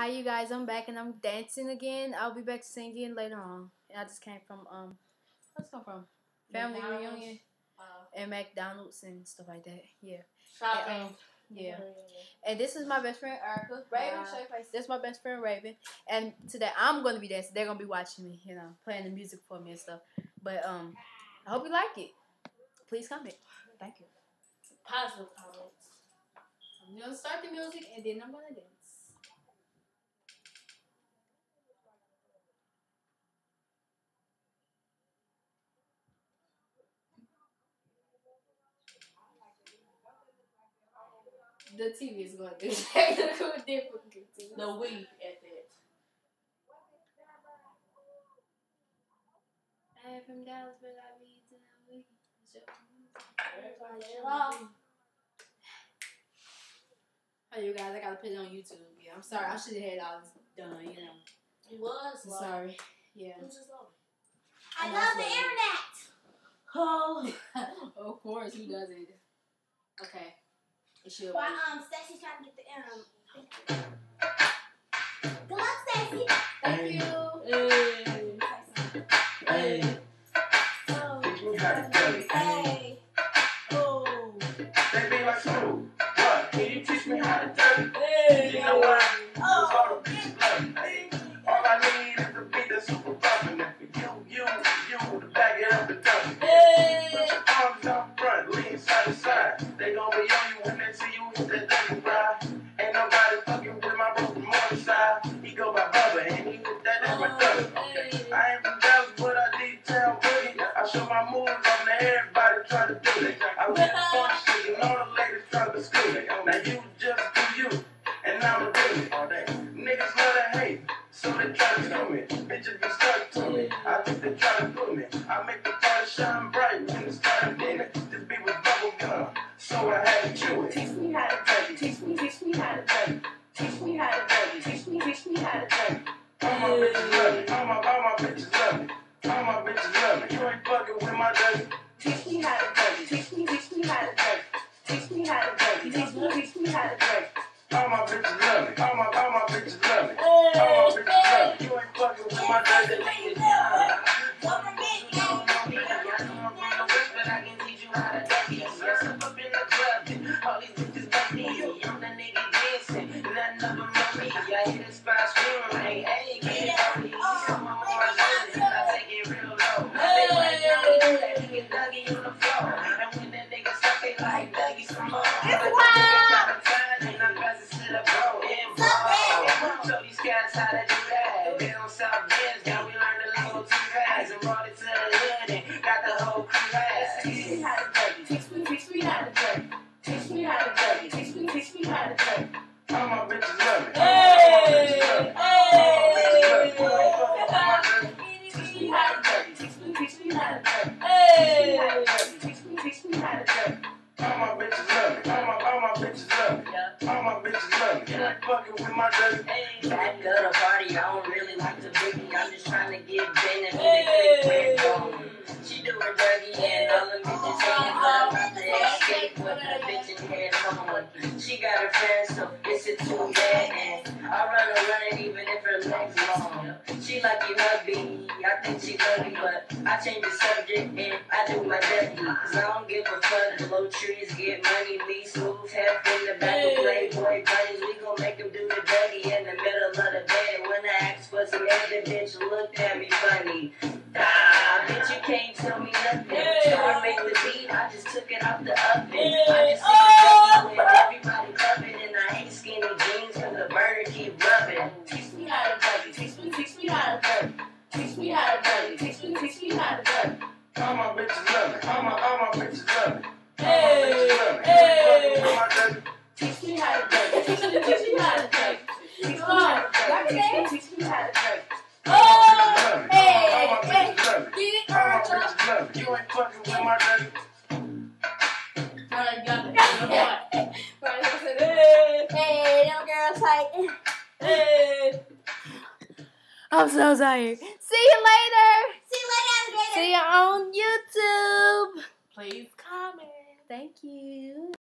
Hi, you guys. I'm back and I'm dancing again. I'll be back singing later on. And I just came from um, what's come from? Family McDonald's. reunion Uh, and McDonald's and stuff like that. Yeah. shopping. And, um, yeah. And this is my best friend Erica. Raven, show your face. This is my best friend Raven. And today I'm gonna be dancing. They're gonna be watching me, you know, playing the music for me and stuff. But um, I hope you like it. Please comment. Thank you. Positive comments. I'm gonna start the music and then I'm gonna dance. The TV is going to through technical difficulties. The we at that. I am from Dallas, but I be to we. Oh, you guys, I gotta put it on YouTube. Yeah, I'm sorry. I should have had all this done. You know, It was I'm sorry. Yeah. it was just I love the internet. Oh, of course, who doesn't? Okay. Should Why um Stacy's trying to get the I show my moves on to everybody try to do it. I the fun shit and all the ladies try to school it. Now you just do you, and I'ma do it all day. Niggas love to hate, so they try to screw me. Bitches be stuck to me. I think they try to put me. I make the party shine bright when it's time to it. This beat was bubble gum, so I had to chew it. Teach me how to Dougie. Teach me, teach me how to Dougie. Teach me how to Dougie. Teach me, teach me how to Dougie. All my bitches love me. All my, all my bitches love me. All my bitches love me. All my bitches love me. All my, all my bitches love me. All my bitches love me. You ain't fucking with my Dougie. Brought it to the and got the whole crew. Teach me how to it. Teach me, teach me how to it. Teach me how to it. Teach me, teach me how to me. Hey, to to hey. To do. All my bitches love. All my, all my bitches love. All my bitches love fucking with my. Back of the party, I don't really like the biggie. I'm just trying to get bent She got her friends, so it's a two bad and I run her running even if her legs long. She like you hubby, I think she love me, but I change the subject and I do my Dougie. Cause I don't give a fuck, blow trees, get money, me smooth, half in the back of Playboy bunnies. We gon' make them do the Dougie in the middle of the bed. When I asked for some the bitch looked at me funny. Ah, bitch, you can't tell me nothing. So I make the beat, I just took it out the oven. I just 16 times. All my bitches love me. All my, all my bitches love me. Hey, hey. Teach me how to drink. Teach me, teach me how to drink. Teach me how to drink. Teach me how to drink. Oh, hey, hey. Get it, Earl. You ain't fucking with my daddy. Right, got it. Right, said, hey. Hey, little tight. Hey. I'm so sorry. See you later. See you on YouTube. Please comment. Thank you.